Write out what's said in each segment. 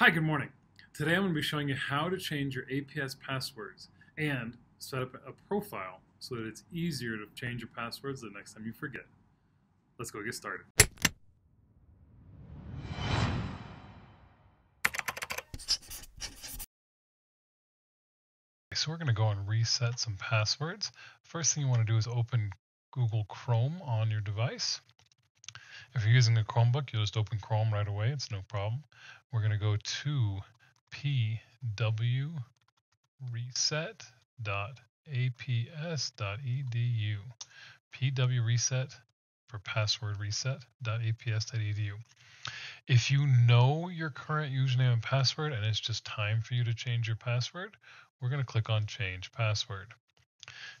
Hi, good morning. Today I'm going to be showing you how to change your APS passwords and set up a profile so that it's easier to change your passwords the next time you forget. Let's go get started. So we're going to go and reset some passwords. First thing you want to do is open Google Chrome on your device. If you're using a Chromebook, you'll just open Chrome right away. It's no problem. We're going to go to pwreset.aps.edu. pwreset for password reset.aps.edu. If you know your current username and password and it's just time for you to change your password, we're going to click on change password.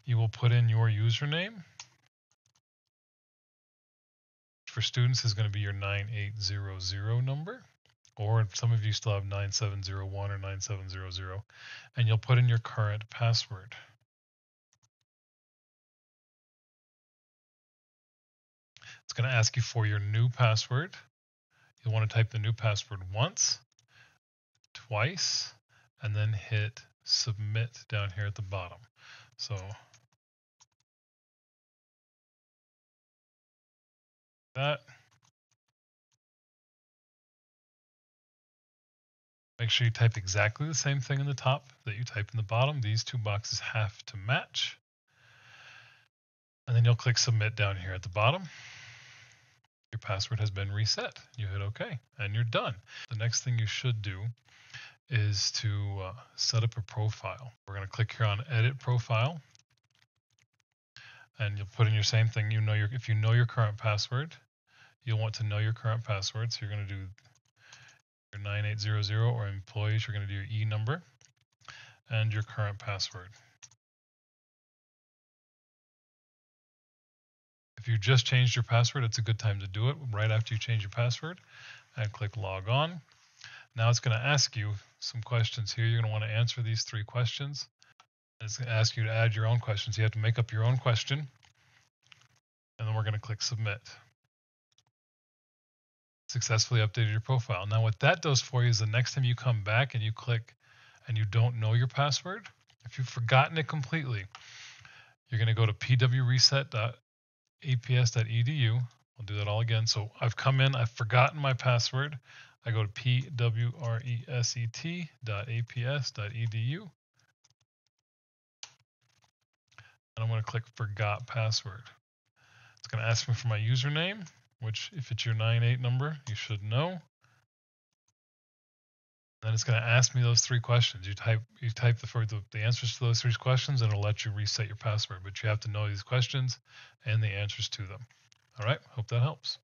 You will put in your username for students is going to be your 9800 number, or some of you still have 9701 or 9700, and you'll put in your current password. It's going to ask you for your new password. You'll want to type the new password once, twice, and then hit submit down here at the bottom. So that. Make sure you type exactly the same thing in the top that you type in the bottom. These two boxes have to match. And then you'll click submit down here at the bottom. Your password has been reset. You hit OK and you're done. The next thing you should do is to uh, set up a profile. We're going to click here on edit profile and you'll put in your same thing. You know your if you know your current password, you'll want to know your current password. So you're going to do your 9800 or employees, you're going to do your E number and your current password. If you just changed your password, it's a good time to do it right after you change your password and click log on. Now it's going to ask you some questions here. You're going to want to answer these three questions. It's going to ask you to add your own questions. You have to make up your own question. And then we're going to click submit. Successfully updated your profile. Now what that does for you is the next time you come back and you click and you don't know your password, if you've forgotten it completely, you're going to go to pwreset.aps.edu. I'll do that all again. So I've come in, I've forgotten my password. I go to pwreset.aps.edu and I'm going to click forgot password. It's going to ask me for my username, which if it's your 9-8 number, you should know. Then it's going to ask me those three questions. You type you type the, the, the answers to those three questions, and it'll let you reset your password. But you have to know these questions and the answers to them. All right, hope that helps.